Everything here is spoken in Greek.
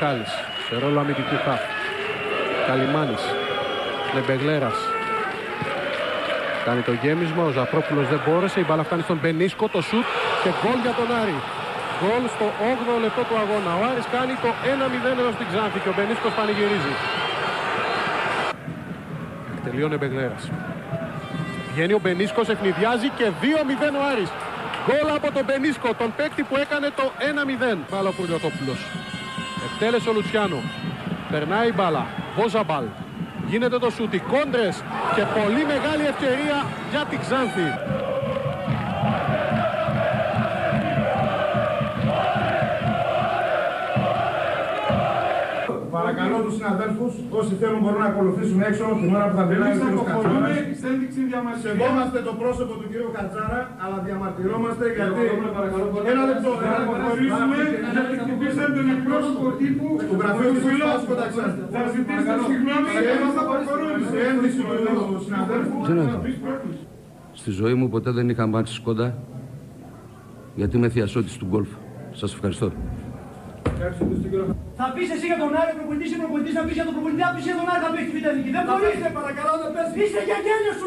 Χάλης, σε ρόλο αμυντικού χαφ. Καλιμάνης, Λεμπεγλέρας. Κάνει το γέμισμα, ο Ζαφρόπουλος δεν μπόρεσε, η μπάλα φτάνει στον Μπενίσκο, το σουτ και γκολ για τον Άρη. Γκολ στο 8ο λεπτό του αγώνα. Ο Άρης κάνει το 1-0 εδώ στην Ξάνθη και ο Μπενίσκος πανηγυρίζει. Τελειώνει ο Μπεγλέρας. Βγαίνει ο Μπενίσκος, ευνηδιάζει και 2-0 ο Άρης. Γκολ από τον Μπενίσκο, τον παίκτη που έκανε το 1-0. Μπάλα ο Πουρλιοτόπουλος. Εκτέλεσε ο Λουτσιάνο. Περνάει η μπάλα. Βόζαμπαλ. Γίνεται το σούτι. Κόντρες και πολύ μεγάλη ευκαιρία για την Ξάνθη. Παρακαλώ τους συναδέλφους, όσοι θέλουν μπορούν να ακολουθήσουν έξω την ώρα που θα μιλάει ο κ. Κατσάρας. Σεβόμαστε το πρόσωπο του κ. Κατσάρα, αλλά διαμαρτυρόμαστε γιατί. Ένα λεπτό, δεν θα Προχωρήσουμε γιατί χτυπήσαν τον εκπρόσωπο τύπου του γραφείου του Φιλόσοφου Θα ζητήσετε συγγνώμη και μας αποχωρούμε. Σε ένδειξη του συναδέλφου. Στη ζωή μου ποτέ δεν είχα μάξεις κοντά γιατί είμαι θειασότης του γκολφ. Σας ευχαριστώ. Θα πεις εσύ για τον Άρη, προπονητής ή προπονητής, θα πεις για τον προπονητή, θα πεις για τον Άρη, θα πεις τη β' Δεν μπορείς. Παρακαλώ να πες. Είσαι για γέλιο σου.